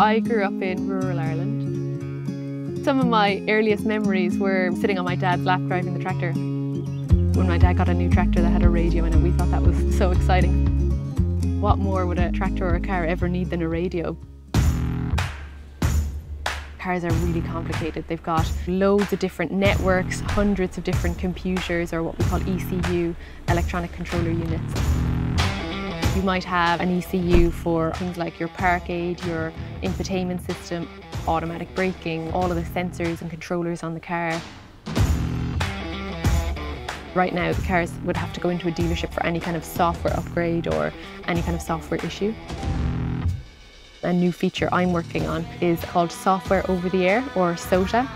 I grew up in rural Ireland. Some of my earliest memories were sitting on my dad's lap driving the tractor. When my dad got a new tractor that had a radio in it, we thought that was so exciting. What more would a tractor or a car ever need than a radio? Cars are really complicated. They've got loads of different networks, hundreds of different computers, or what we call ECU, electronic controller units. You might have an ECU for things like your park aid, your infotainment system, automatic braking, all of the sensors and controllers on the car. Right now, the cars would have to go into a dealership for any kind of software upgrade or any kind of software issue. A new feature I'm working on is called Software Over the Air, or SOTA.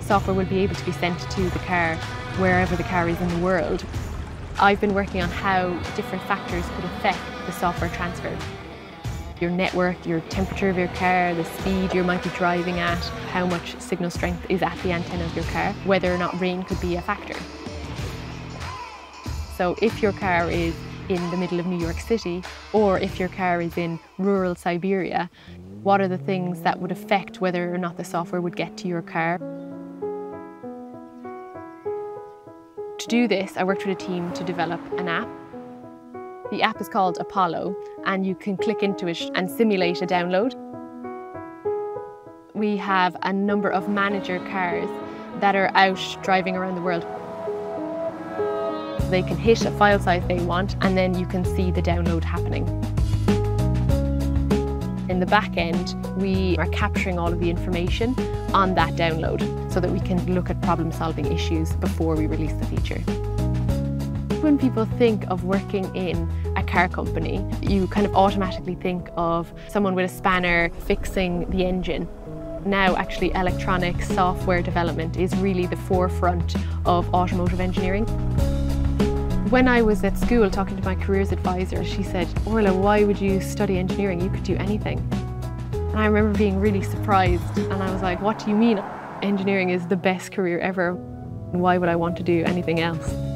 Software will be able to be sent to the car wherever the car is in the world. I've been working on how different factors could affect the software transfer. Your network, your temperature of your car, the speed you might be driving at, how much signal strength is at the antenna of your car, whether or not rain could be a factor. So if your car is in the middle of New York City, or if your car is in rural Siberia, what are the things that would affect whether or not the software would get to your car? To do this, I worked with a team to develop an app. The app is called Apollo, and you can click into it and simulate a download. We have a number of manager cars that are out driving around the world they can hit a file size they want and then you can see the download happening. In the back end, we are capturing all of the information on that download so that we can look at problem solving issues before we release the feature. When people think of working in a car company, you kind of automatically think of someone with a spanner fixing the engine now actually electronic software development is really the forefront of automotive engineering. When I was at school talking to my careers advisor, she said, Orla, why would you study engineering? You could do anything. And I remember being really surprised and I was like, what do you mean? Engineering is the best career ever. Why would I want to do anything else?